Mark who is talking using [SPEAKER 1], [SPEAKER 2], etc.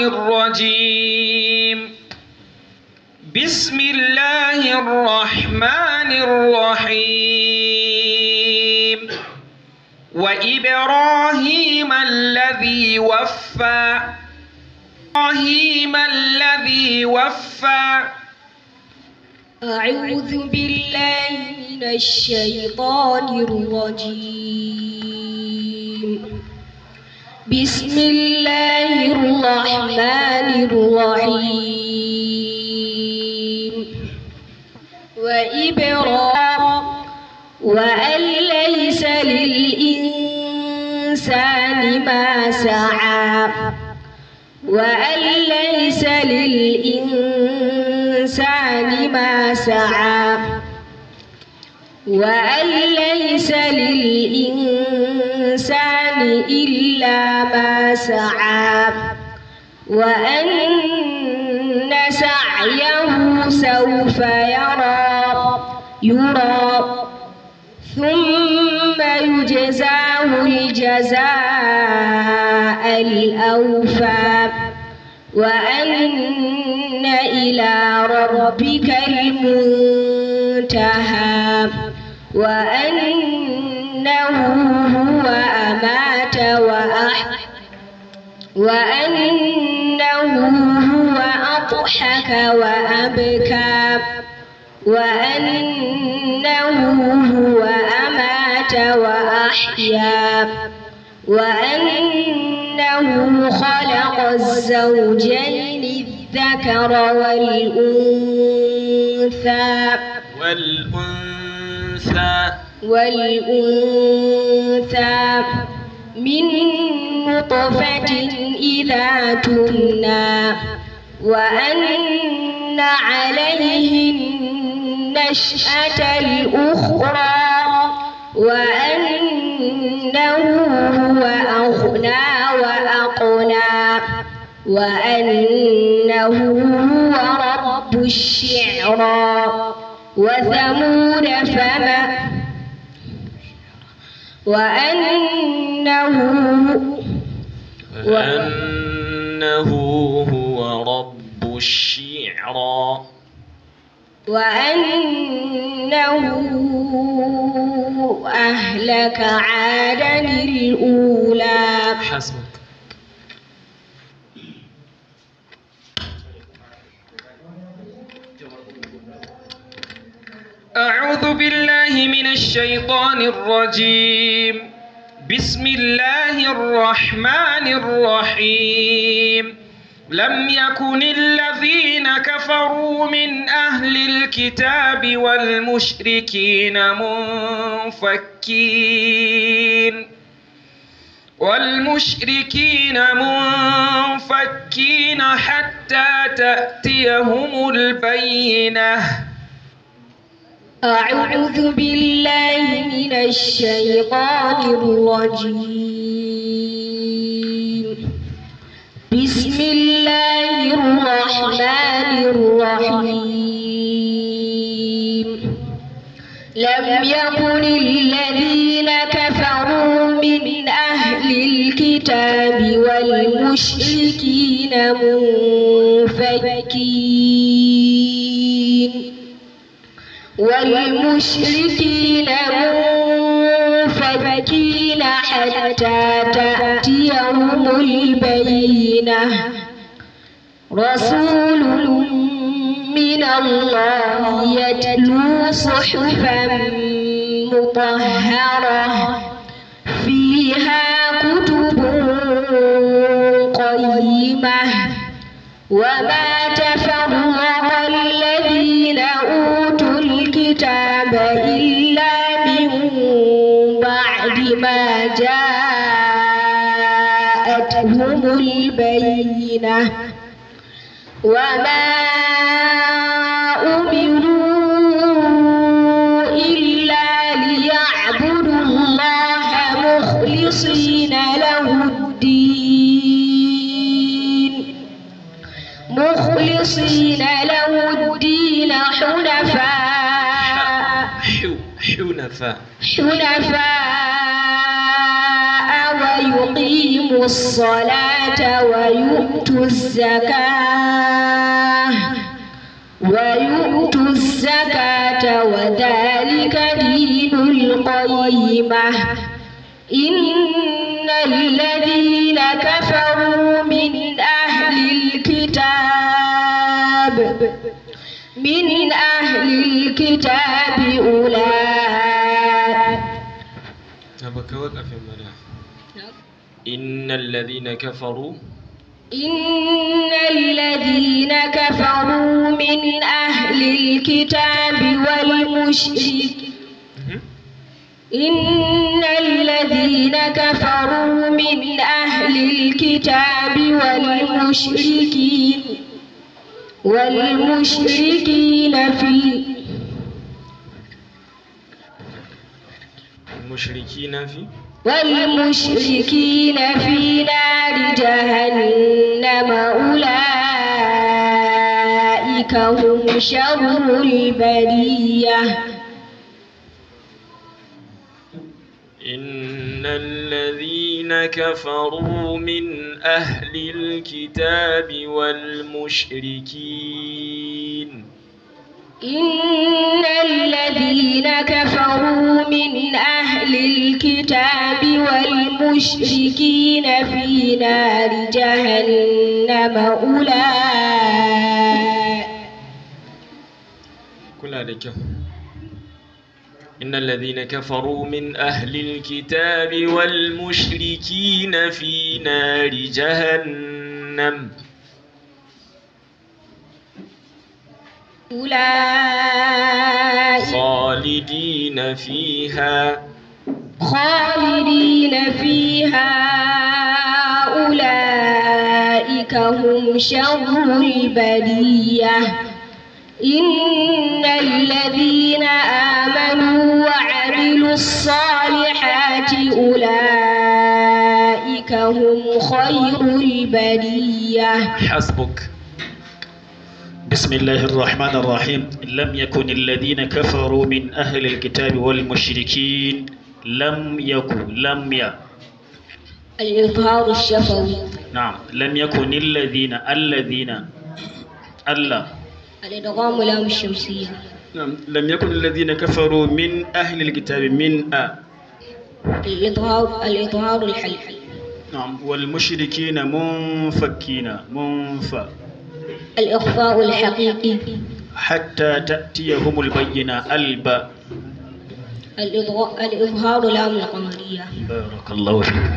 [SPEAKER 1] الرجيم. بسم الله الرحمن الرحيم. وإبراهيم الذي وفى. إبراهيم الذي وفى.
[SPEAKER 2] أعوذ بالله من الشيطان الرجيم. بسم الله الرحيم وإبراهيم وأن ليس للإنسان ما سعى وأن ليس للإنسان ما سعى وأن ليس للإنسان إلا ما سعى. وأن سعيه سوف يرى يرى. ثم يجزاه الجزاء الأوفى. وأن إلى ربك المنتهى. وأنه هو أمات وأح وأنه هو أضحك وأبكى. وأنه هو أمات وأحيا. وأنه خلق الزوجين الذكر والأنثى.
[SPEAKER 1] والأنثى.
[SPEAKER 2] والأنثى. من نطفة إذا تمنى وأن عليه النشأة الأخرى وأنه هو أغنى وأقنى وأنه هو رب الشعرى وثمود فما وأنه
[SPEAKER 1] وأنه هو رب الشعرى
[SPEAKER 2] وأنه أهلك عادا الأولى.
[SPEAKER 1] حسبك أعوذ بالله من الشيطان الرجيم. بسم الله الرحمن الرحيم. لم يكن الذين كفروا من أهل الكتاب والمشركين منفكين. والمشركين منفكين حتى تأتيهم البينة.
[SPEAKER 2] أعوذ بالله من الشيطان الرجيم. بسم الله الرحمن الرحيم. لم يكن الذين كفروا من أهل الكتاب والمشركين منفكين. والمشركين منفكين حتى تأتيهم البينة. رسول من الله يتلو صحفا مطهرة فيها كتب قيمة. وما تفرق البينة وما أمروا إلا ليعبدوا الله مخلصين له الدين. مخلصين له الدين حنفاء.
[SPEAKER 1] حنفاء.
[SPEAKER 2] حنفاء. الصلاة ويؤتوا الزكاة. ويؤتوا الزكاة وذلك دين القيمة. إن الذين كفروا من أهل الكتاب من أهل الكتاب أولئك.
[SPEAKER 1] إن الذين كفروا
[SPEAKER 2] إن الذين كفروا من أهل الكتاب والمشرك إن الذين كفروا من أهل الكتاب والمشركين. والمشركين في
[SPEAKER 1] المشركين في
[SPEAKER 2] والمشركين في نار جهنم أولئك هم شر البرية.
[SPEAKER 1] إن الذين كفروا من أهل الكتاب والمشركين
[SPEAKER 2] إن الذين كفروا من أهل الكتاب والمشركين في نار جهنم أولئك.
[SPEAKER 1] إن الذين كفروا من أهل الكتاب والمشركين في نار جهنم.
[SPEAKER 2] أولئك
[SPEAKER 1] خالدين فيها.
[SPEAKER 2] خالدين فيها. أولئك هم شر البرية. إن الذين آمنوا وعملوا الصالحات أولئك هم خير البرية.
[SPEAKER 1] حسبك.
[SPEAKER 3] بسم الله الرحمن الرحيم لم يكن الذين كفروا من أهل الكتاب والمشركين لم يكن لم ي
[SPEAKER 2] الإظهار الشفوي
[SPEAKER 3] نعم لم يكن الذين الذين ألا
[SPEAKER 2] الإدغام لام الشمسية
[SPEAKER 3] نعم لم يكن الذين كفروا من أهل الكتاب من أ
[SPEAKER 2] الإظهار الإظهار الحلفي
[SPEAKER 3] نعم والمشركين منفكين منف
[SPEAKER 2] الإخفاء الحقيقي.
[SPEAKER 3] حتى تأتيهم البينة
[SPEAKER 2] ألب. الإظهار لام القمرية
[SPEAKER 3] بارك الله فيك.